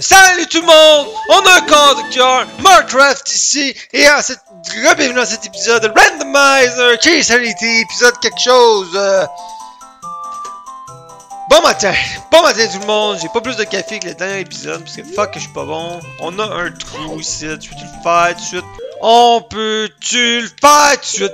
Salut tout le monde! On a un corps de cœur, Minecraft ici, et à cette... bienvenue dans cet épisode de Randomizer Case Reality, épisode quelque chose... euh, Bon matin! Bon matin tout le monde! J'ai pas plus de café que le dernier épisode, parce que fuck je suis pas bon. On a un trou ici, tu peux-tu le faire tout de suite? On peut-tu le faire de suite?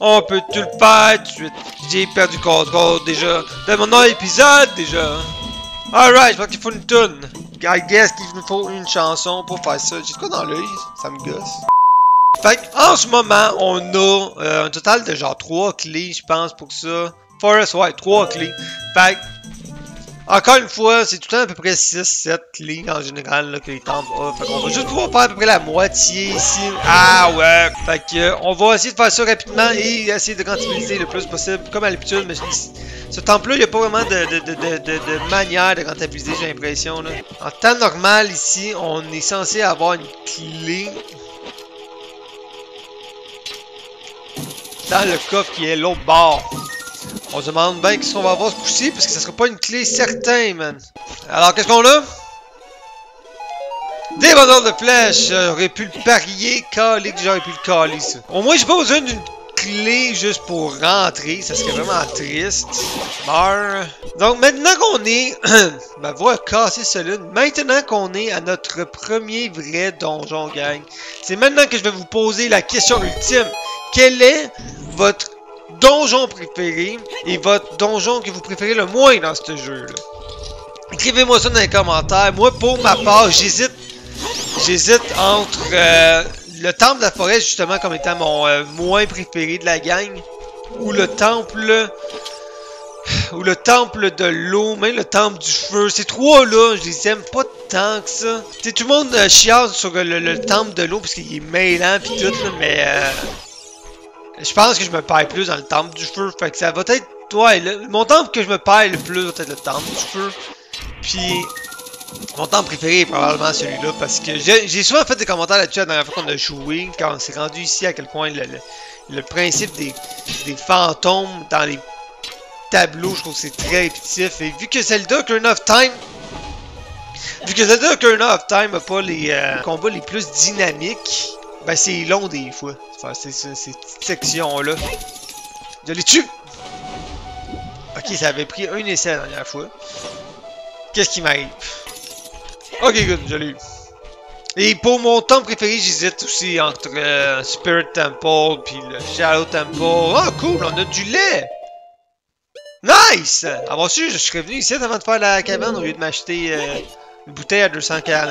On peut-tu le faire de suite? J'ai perdu le déjà de mon autre épisode déjà. Alright, je crois qu'il faut une tune. I guess qu'il nous faut une chanson pour faire ça. J'ai quoi dans l'œil? Ça me gosse. Fait en ce moment, on a euh, un total de genre 3 clés, je pense, pour ça. Forest, ouais, 3 clés. Fait encore une fois, c'est tout le temps à peu près 6-7 clés en général là, que les temples ont. Fait qu'on va juste pouvoir faire à peu près la moitié ici. Ah ouais! Fait que, euh, on va essayer de faire ça rapidement et essayer de rentabiliser le plus possible, comme à l'habitude. Mais ce temple-là, il n'y a pas vraiment de, de, de, de, manière de rentabiliser, j'ai l'impression. En temps normal, ici, on est censé avoir une clé dans le coffre qui est l'autre bord. On se demande bien qu'est-ce qu'on va avoir ce coup-ci, parce que ça sera pas une clé certaine, man. Alors, qu'est-ce qu'on a? Des bundles de flèches! J'aurais pu le parier, calé que j'aurais pu le caler. Au moins, j'ai pas besoin d'une clé juste pour rentrer, ça serait vraiment triste. Meurs. Donc, maintenant qu'on est... Ma voix a cassé solide. Maintenant qu'on est à notre premier vrai donjon, gang, c'est maintenant que je vais vous poser la question ultime. Quel est votre donjon préféré et votre donjon que vous préférez le moins dans ce jeu-là? Écrivez-moi ça dans les commentaires. Moi, pour ma part, j'hésite J'hésite entre euh, le temple de la forêt, justement, comme étant mon euh, moins préféré de la gang, ou le temple, ou le temple de l'eau, même le temple du feu. Ces trois-là, je les aime pas tant que ça. Tu sais, tout le monde euh, sur le temple de l'eau, parce qu'il est mêlant pis tout, là, mais euh, je pense que je me perds plus dans le temple du feu. Fait que ça va être, ouais, mon temple que je me perds le plus va être le temple du feu. Puis mon temps préféré est probablement celui-là parce que j'ai souvent fait des commentaires là-dessus la dernière fois qu'on a joué, quand on s'est rendu ici, à quel point le, principe des, fantômes dans les tableaux, je trouve que c'est très répétitif. Et vu que Zelda Ocarina of Time, vu que Zelda Ocarina of Time n'a pas les euh, combats les plus dynamiques, ben c'est long des fois. C'est- ces petites sections-là. Je les tue! Ok, ça avait pris un essai la dernière fois. Qu'est-ce qui m'arrive? Ok, good, je l'ai eu. Et pour mon temple préféré, j'hésite aussi entre euh, Spirit Temple puis le Shadow Temple. Oh, cool, on a du lait! Nice! Avoir su, je serais venu ici avant de faire la cabane au lieu de m'acheter euh, une bouteille à 240.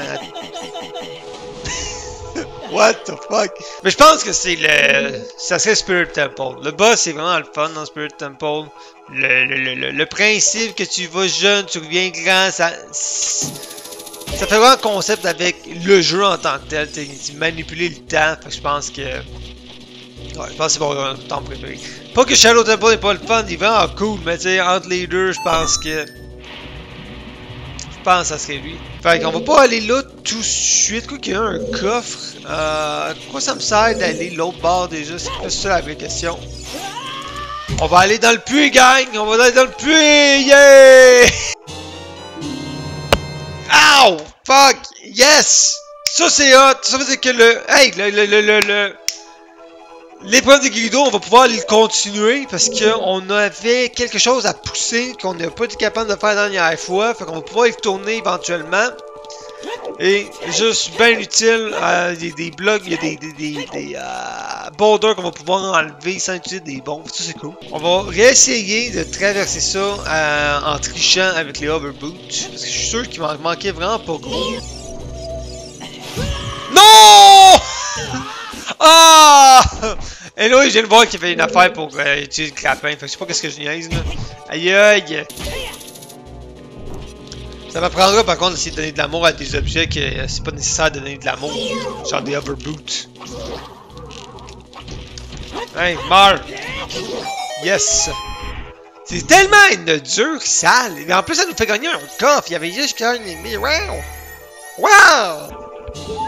What the fuck? Mais je pense que c'est le. Ça serait Spirit Temple. Le boss, c'est vraiment le fun dans Spirit Temple. Le, le, le, le, principe que tu vas jeune, tu reviens grand, ça. Ça fait vraiment concept avec le jeu en tant que tel. Tu manipuler le temps. Fait que je pense que. Ouais, je pense que c'est mon temps préféré. Pas que Shadow Temple n'est pas le fun, il est vraiment cool, mais tu sais, entre les deux, je pense que. Pense serait lui. Fait qu'on va pas aller là tout de suite. Quoi qu'il y a un coffre. Euh, quoi ça me sert d'aller l'autre bord déjà? C'est plus ça la vraie question. On va aller dans le puits, gang! On va aller dans le puits! Yeah! Ow! Fuck! Yes! Ça c'est hot! Ça veut dire que le... Hey! Le, le, le, le... L'épreuve des Guido, on va pouvoir le continuer parce qu'on avait quelque chose à pousser qu'on n'a pas été capable de faire la dernière fois. Fait qu'on va pouvoir y retourner éventuellement. Et juste bien utile, euh, des, des blocs, il y a des euh, borders qu'on va pouvoir enlever sans utiliser des bombes. Ça c'est cool. On va réessayer de traverser ça euh, en trichant avec les hoverboots. Parce que je suis sûr qu'il m'en manquait vraiment pas gros. Non! Ah! Et là, viens de voir qu'il fait une affaire pour euh, utiliser le clapin. Fait que je sais pas qu'est-ce que je niaise là. Aïe aïe! Ça m'apprendra par contre d'essayer de donner de l'amour à des objets que euh, c'est pas nécessaire de donner de l'amour. Genre des hoverboots. Hey, meurs! Yes! C'est tellement une dure sale! Et en plus, ça nous fait gagner un coffre! Il y avait juste qu'un ennemi! Wow! Wow!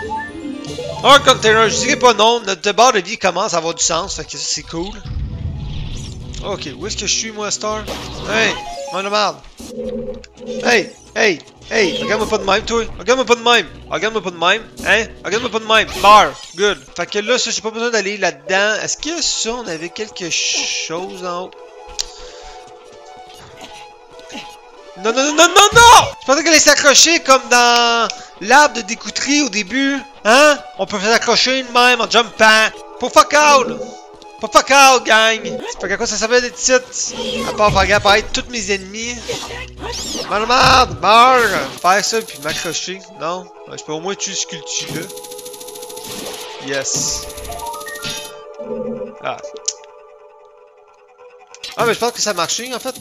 Un container, je dirais pas non. Notre barre de vie commence à avoir du sens, fait que c'est cool. Ok, où est-ce que je suis, moi, Star? Hey, mon de merde. Hey, hey, hey, regarde-moi pas de même, toi. Regarde-moi pas de même. Regarde-moi pas de même. Hein? Regarde-moi pas de même. Bar. Good. Fait que là, ça, j'ai pas besoin d'aller là-dedans. Est-ce que ça, on avait quelque chose en haut? Non, non, non, non, non, non! Je pensais qu'elle allait s'accrocher comme dans l'arbre de découterie au début. Hein? On peut s'accrocher de même en jumpant. Pour fuck out! Pour fuck out, gang! C'est pas qu'à quoi ça servait des titres? À part faire apparaître tous mes ennemis. Mal merde! Meurs! Faire ça puis m'accrocher. Non? Je peux au moins tuer ce culture là. Yes. Ah. Ah, mais je pense que ça a marché en fait.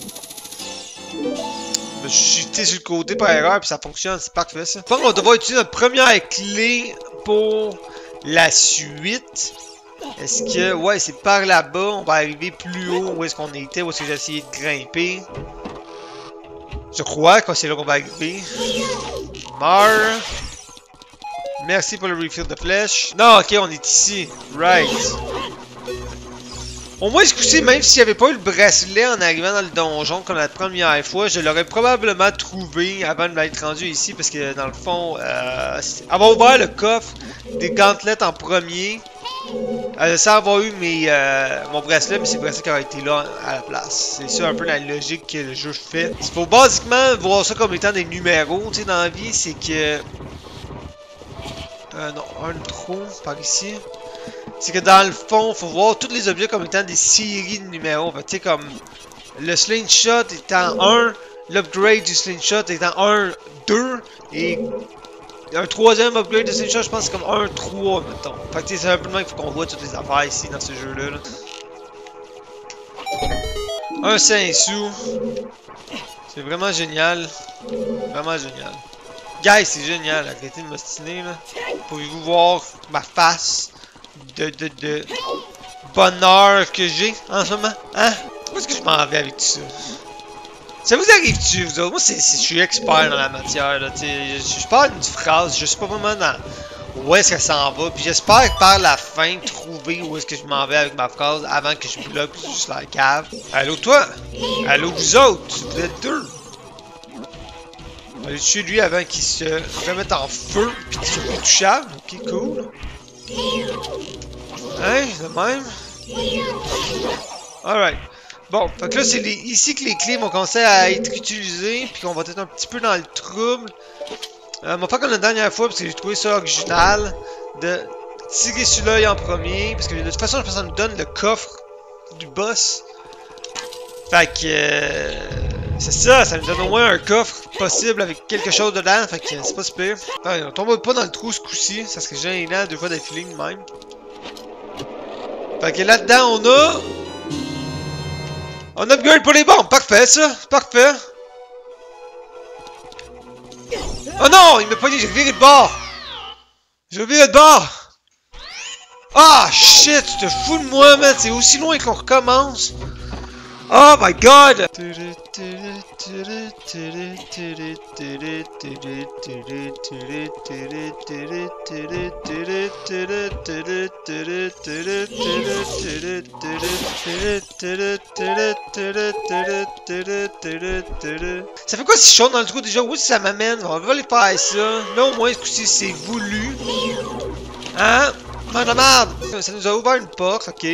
Suis shifté sur le côté par erreur, puis ça fonctionne, c'est parfait ça. Je pense qu'on va devoir utiliser notre première clé pour la suite. Est-ce que... Ouais, c'est par là-bas, on va arriver plus haut où est-ce qu'on était, où est-ce que j'ai essayé de grimper? Je crois que c'est là qu'on va arriver. Meurs. Merci pour le refill de flèche. Non, ok, on est ici. Right. Au moins, ce coup même s'il n'y avait pas eu le bracelet en arrivant dans le donjon comme la première fois, je l'aurais probablement trouvé avant de m'être rendu ici parce que dans le fond, euh, avoir ouvert le coffre des gantelettes en premier, euh, sans avoir eu mes, euh, mon bracelet, mais c'est le bracelet qui aurait été là à la place. C'est ça un peu la logique que le jeu fait. Il faut basiquement voir ça comme étant des numéros, tu sais, dans la vie, c'est que... Euh, non, un trop par ici c'est que dans le fond, faut voir tous les objets comme étant des séries de numéros. tu sais, comme le slingshot étant 1, l'upgrade du slingshot étant 1, 2, et un troisième upgrade de slingshot, je pense, c'est comme 1, 3, mettons. Fait que c'est un peu qu'il faut qu'on voit toutes les affaires ici dans ce jeu-là. Là. Un 5 sous. C'est vraiment génial. Vraiment génial. Guys, c'est génial, arrêtez de m'ostiner là. Pouvez-vous voir ma face? De, de, de bonheur que j'ai en ce moment. Hein? Où est-ce que je m'en vais avec tout ça? Ça vous arrive-tu, vous autres? Moi, je suis expert dans la matière, là, je, je parle d'une phrase, je sais pas vraiment dans où est-ce que ça s'en va, puis j'espère que par la fin, trouver où est-ce que je m'en vais avec ma phrase avant que je bloque juste la cave. Allô, toi? Allô, vous autres? Vous êtes deux? Allez lui avant qu'il se remette en feu, puis qu'il soit touchable? Ok, cool. Hein, de même? Alright. Bon, que là, c'est ici que les clés vont commencer à être utilisées, puis qu'on va être un petit peu dans le trouble. Euh, on va comme la dernière fois, parce que j'ai trouvé ça original, de tirer sur l'œil en premier, parce que de toute façon, je pense que ça nous donne le coffre du boss. Fait que... Euh, c'est ça, ça nous donne au moins un coffre possible avec quelque chose dedans, fait que c'est pas super. On tombe pas dans le trou ce coup-ci, ça serait gênant deux fois d'affilée même. Fait que là-dedans, on a... On upgrade pour les bombes, parfait ça, parfait. Oh non, il m'a pas dit, j'ai viré de bord. J'ai viré de bord. Ah, shit, tu te fous de moi, man, c'est aussi loin qu'on recommence. Oh my god! Ça fait quoi si chaud dans le trou déjà? Où ça m'amène? On va aller faire ça. Là au moins ce c'est voulu. Hein? Mange la merde! Ça nous a ouvert une porte, ok.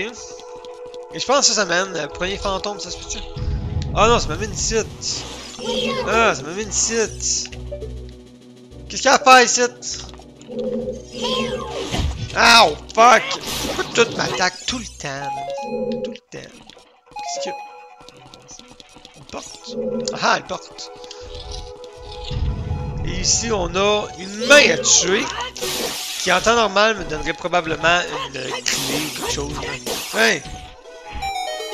Et je pense que ça, ça mène. Le premier fantôme, ça se peut-tu? Ah non, ça m'amène ici. Ah, ça m'amène ici. Qu'est-ce qu'il y a à faire ici? Ow! Fuck! Pourquoi tout m'attaque tout le temps? Tout le temps. Qu'est-ce qu'il y a? Une porte. Ah, une porte. Et ici, on a une main à tuer. Qui en temps normal me donnerait probablement une clé ou quelque chose. Ouais!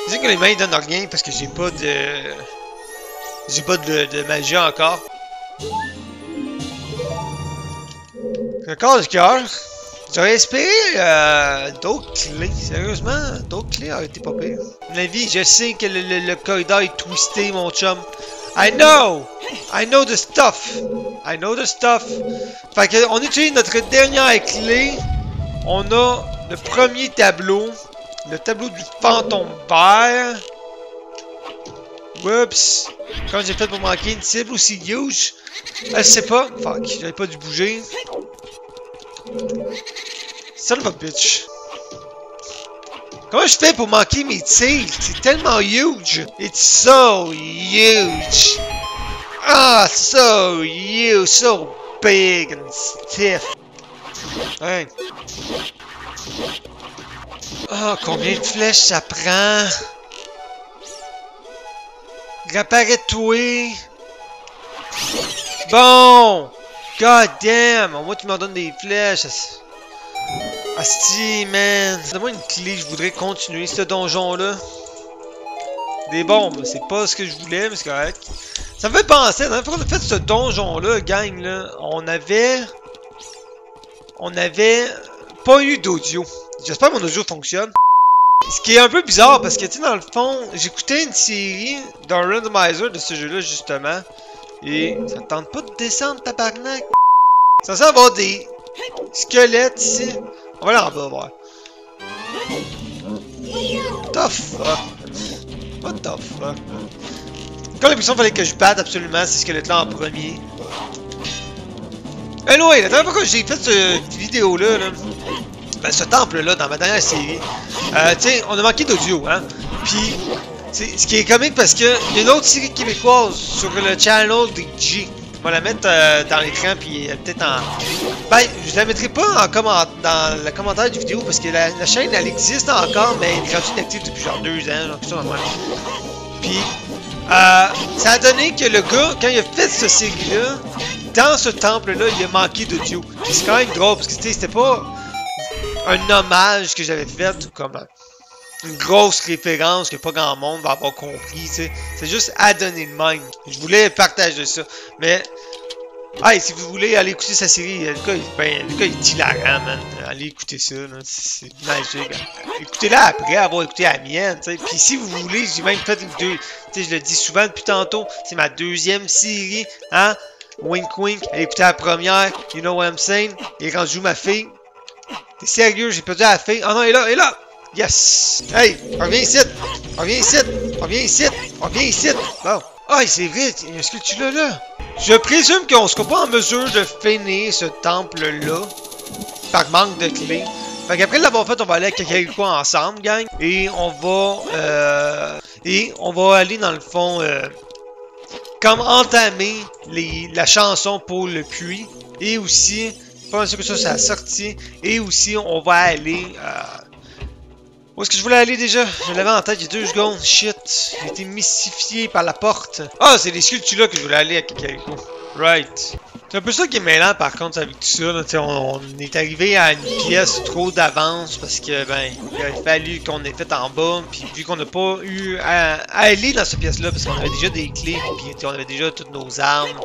Je que les mains donnent rien parce que j'ai pas de... J'ai pas de, magie encore. Un corps du cœur. J'aurais espéré d'autres clés. Sérieusement, d'autres clés auraient été pas pires. La vie, je sais que le, le, corridor est twisté, mon chum. I know! I know the stuff! I know the stuff! Fait que, on utilise notre dernière clé. On a le premier tableau le tableau du fantôme vert. Oups! Comment j'ai fait pour manquer une cible aussi huge? Elle sait pas. Fuck, j'avais pas dû bouger. Son bitch. Comment je fais pour manquer mes tirs? C'est tellement huge! It's so huge! Ah, so huge, so big and stiff. Hein? Ah, combien de flèches ça prend? Réparais-toi! Bon! God damn! Au moins tu m'en donnes des flèches. Asti, man! Donne-moi une clé, je voudrais continuer ce donjon-là. Des bombes, c'est pas ce que je voulais, mais c'est correct. Ça me fait penser, la fois qu'on a fait ce donjon-là, gang, là, on avait... On avait pas eu d'audio. J'espère que mon audio fonctionne. Ce qui est un peu bizarre parce que, tu sais, dans le fond, j'écoutais une série d'un randomizer de ce jeu-là, justement. Et ça tente pas de descendre, tabarnak. Ça sent avoir des squelettes ici. On va aller en bas voir. What the fuck? What the fuck? Quand fallait que je batte absolument ces squelettes-là en premier. Anyway, la dernière fois que j'ai fait cette vidéo-là, là, ben, ce temple-là, dans ma dernière série, euh, tu sais, on a manqué d'audio, hein. Puis, ce qui est comique parce que y a une autre série québécoise sur le channel de G. On va la mettre euh, dans l'écran, puis euh, peut-être en... Ben, je la mettrai pas en comment... dans le commentaire du vidéo, parce que la, chaîne, elle existe encore, mais elle est rendue inactive depuis genre deux ans, genre, ça, Puis, euh, ça a donné que le gars, quand il a fait cette série-là, dans ce temple-là, il a manqué d'audio. C'est quand même drôle, parce que c'était pas un hommage que j'avais fait, comme une grosse référence que pas grand monde va avoir compris, C'est juste à donner le même. Je voulais partager ça. Mais, hey, si vous voulez aller écouter sa série, le gars, ben, le gars il est hilarant, man. Allez écouter ça, c'est magique. Écoutez-la après avoir écouté la mienne, sais. Puis si vous voulez, j'ai même fait une deux. Tu sais, je le dis souvent depuis tantôt, c'est ma deuxième série, hein. Wink wink, allez écouter la première, you know what I'm saying? Et quand je joue ma fille, T'es sérieux, j'ai perdu la fille. Oh non, elle est là, elle est là! Yes! Hey, reviens ici! Reviens ici! Reviens ici! Reviens ici! Bon. Ah, c'est vrai, est-ce que tu l'as là? Je présume qu'on sera pas en mesure de finir ce temple-là par manque de clés. Fait qu'après l'avoir fait, on va aller à Kakariko ensemble, gang. Et on va... Euh, et on va aller, dans le fond... Euh, comme entamer les, la chanson pour le puits. Et aussi pas sûr que ça, ça a sorti. Et aussi, on va aller... Euh... Où est-ce que je voulais aller déjà? Je l'avais en tête il y a deux secondes. Shit. J'ai été mystifié par la porte. Ah, c'est les sculptures là que je voulais aller à Kakariko. Right. C'est un peu ça qui est mêlant par contre avec tout ça. On, est arrivé à une pièce trop d'avance parce que ben il a fallu qu'on ait fait en bas. Puis vu qu'on n'a pas eu à, aller dans cette pièce là parce qu'on avait déjà des clés. Puis on avait déjà toutes nos armes.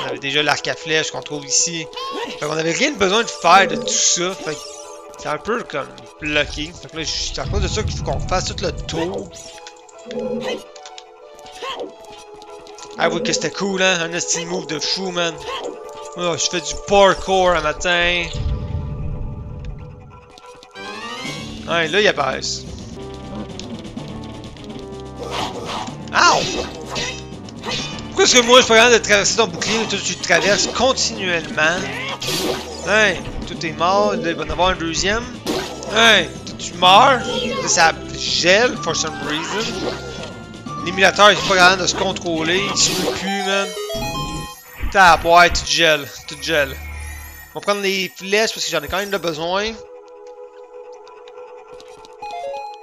On avait déjà l'arc à flèche qu'on trouve ici. Fait qu'on avait rien besoin de faire de tout ça. Fait c'est un peu comme bloqué. Fait que là, c'est à cause de ça qu'il faut qu'on fasse tout le tour. Ah oui que c'était cool hein, un estime move de fou man. Oh, je fais du parkour un matin. Ouais, là il apparaissent. Ow! Pourquoi est-ce que moi je suis pas de traverser ton bouclier, mais toi tu traverses continuellement? Hein, tout est mort, il va en avoir un deuxième. Hein, tu meurs, ça gèle for some reason. L'émulateur il est pas capable de se contrôler, il se peut plus, man. T'as ouais, tu gèles, tu gèles. On va prendre les flèches parce que j'en ai quand même de besoin.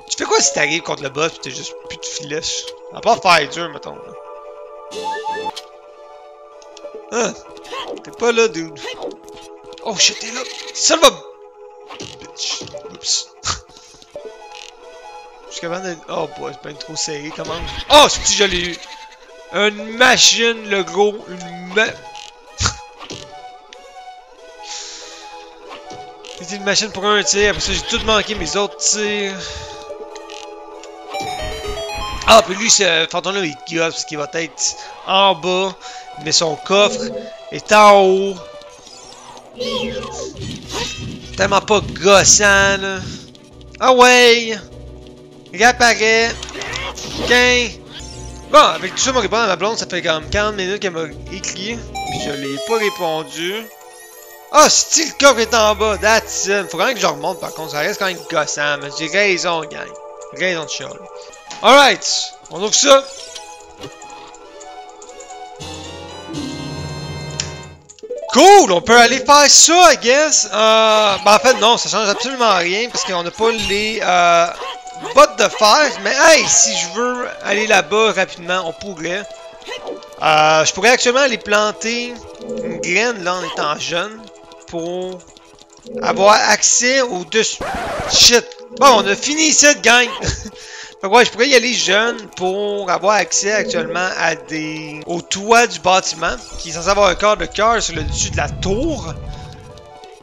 Tu fais quoi si t'arrives contre le boss pis t'as juste plus de flèches? À part faire dur, mettons. Hein? T'es pas là, dude. Oh t'es là. Ça va. Bitch. Oups. Suis capable de... Oh boy, c'est pas trop serré, comment... Oh, c'est je l'ai eu. Une machine, le gros. Une ma... C'était une machine pour un tir. Après ça, j'ai tout manqué mes autres tirs. Ah, puis lui, ce fantôme-là, il gosse parce qu'il va être en bas, mais son coffre est en haut. Tellement pas gossant, là. Ah ouais! Il apparaît. Qu'un. Bon, avec tout ça, m'a répondu à ma blonde, ça fait comme 40 minutes qu'elle m'a écrit, puis je l'ai pas répondu. Ah, style le coffre est en bas, that's it. Faut quand même que je remonte par contre, ça reste quand même gossant, mais j'ai raison, gang. Raison de chialer. Alright, on ouvre ça. Cool! On peut aller faire ça, I guess. Euh, ben en fait, non, ça change absolument rien parce qu'on n'a pas les euh, bottes de fer. Mais hey, si je veux aller là-bas rapidement, on pourrait. Euh, je pourrais actuellement aller planter une graine là en étant jeune pour avoir accès au dessus. Shit! Bon, on a fini cette gang! Ouais, je pourrais y aller jeune pour avoir accès actuellement à des... au toit du bâtiment, qui est censé avoir un corps de cœur sur le dessus de la tour.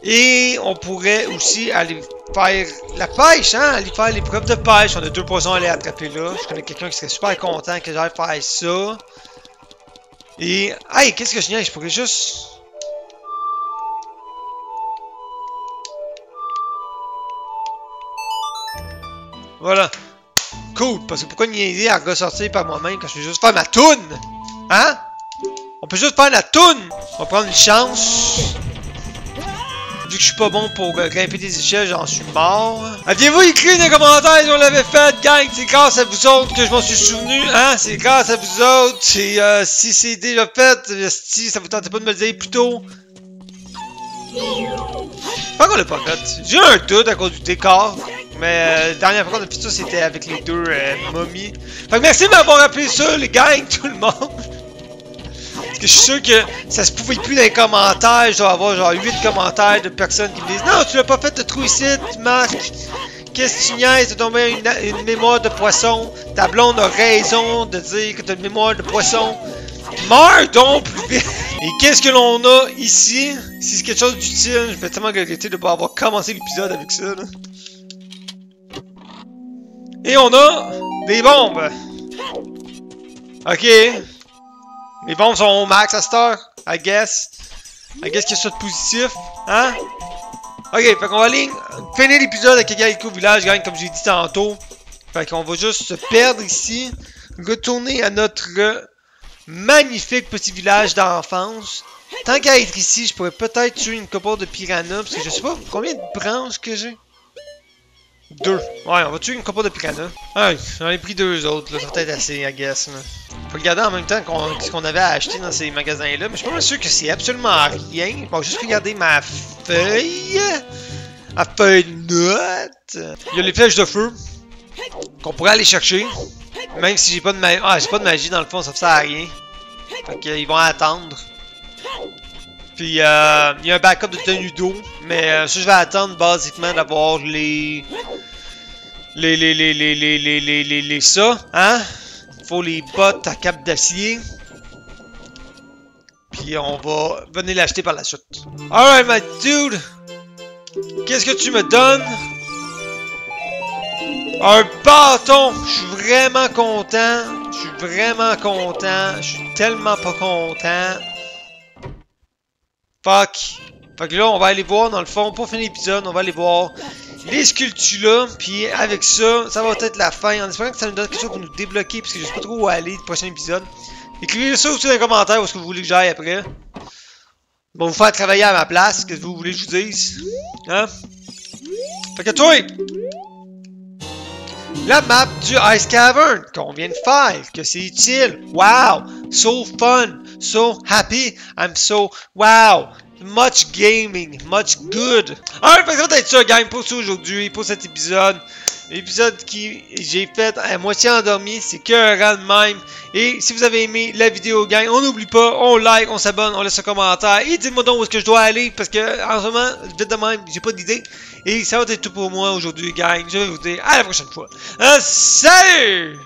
Et on pourrait aussi aller faire la pêche, hein? Aller faire l'épreuve de pêche. On a deux poissons à aller attraper là. Je connais quelqu'un qui serait super content que j'aille faire ça. Et... Hey, qu'est-ce que je viens? Je pourrais juste... Voilà. Cool, parce que pourquoi niaiser à ressortir par moi-même quand je vais juste faire ma toune? Hein? On peut juste faire la toune! On va prendre une chance. Vu que je suis pas bon pour euh, grimper des échelles, j'en suis mort. Aviez-vous écrit les commentaires si on l'avait fait, gang? C'est grâce à vous autres que je m'en suis souvenu, hein? C'est grâce à vous autres. Et euh, si c'est déjà fait, si ça vous tentait pas de me le dire plus tôt. Pas qu'on l'a pas fait. J'ai un doute à cause du décor. Mais euh, dernière fois qu'on a fait ça, c'était avec les deux euh, momies. Fait que merci de m'avoir appelé ça, les gangs, tout le monde. Parce que je suis sûr que ça se pouvait plus dans les commentaires. Je dois avoir genre 8 commentaires de personnes qui me disent Non, tu l'as pas fait de trou ici, Marc. Qu'est-ce que tu niaises? T'as tombé une, une mémoire de poisson. Ta blonde a raison de dire que t'as une mémoire de poisson. Meurs donc plus vite! Et qu'est-ce que l'on a ici? Si c'est quelque chose d'utile, je vais tellement regretter de ne pas avoir commencé l'épisode avec ça. Là. Et on a des bombes. Ok. Les bombes sont au max à cette I guess. I guess qu'il y a ça de positif. Hein? Ok, fait qu'on va aller finir l'épisode avec Galco Village, gang, comme j'ai dit tantôt. Fait qu'on va juste se perdre ici. Retourner à notre magnifique petit village d'enfance. Tant qu'à être ici, je pourrais peut-être tuer une couple de piranhas, parce que je sais pas combien de branches que j'ai. Deux. Ouais, on va tuer une couple de piranha. Ouais, j'en ai pris deux autres, là. Ça peut-être assez, I guess. Là. Faut regarder en même temps ce qu'on avait acheté dans ces magasins-là. Mais je suis pas sûr que c'est absolument rien. Bon, juste regarder ma feuille. Ma feuille de note. Il y a les flèches de feu. Qu'on pourrait aller chercher. Même si j'ai pas de magie. Ah, j'ai pas de magie dans le fond, ça sert à rien. Fait qu'ils vont attendre. Puis, euh, il y a un backup de tenue d'eau. Mais euh, ça, je vais attendre basiquement d'avoir les... les. Les, les, les, les, les, les, les, les, ça, hein? Il faut les bottes à cap d'acier. Puis on va venir l'acheter par la suite. Alright, my dude! Qu'est-ce que tu me donnes? Un bâton! Je suis vraiment content. Je suis vraiment content. Je suis tellement pas content. Fuck. Fait que là, on va aller voir, dans le fond, pour finir l'épisode, on va aller voir les sculptures là. Puis avec ça, ça va être la fin. En espérant que ça nous donne quelque chose pour nous débloquer, parce que je sais pas trop où aller le prochain épisode. Écrivez ça aussi dans les commentaires où est-ce que vous voulez que j'aille après. Bon, vous faire travailler à ma place, qu'est-ce que vous voulez que je vous dise. Hein? Fait que toi! La map du Ice Cavern qu'on de faire, que c'est utile. Wow! So fun! So happy! I'm so... Wow! Much gaming, much good. Alright, fait que ça va être ça, gang, pour ça aujourd'hui, pour cet épisode. L'épisode qui j'ai fait à moitié endormi, c'est que de même. Et si vous avez aimé la vidéo, gang, on n'oublie pas, on like, on s'abonne, on laisse un commentaire. Et dites-moi donc où est-ce que je dois aller, parce que en ce moment, vite de même, j'ai pas d'idée. Et ça va être tout pour moi aujourd'hui, gang. Je vais vous dire à la prochaine fois. Euh, salut!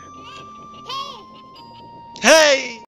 Hey!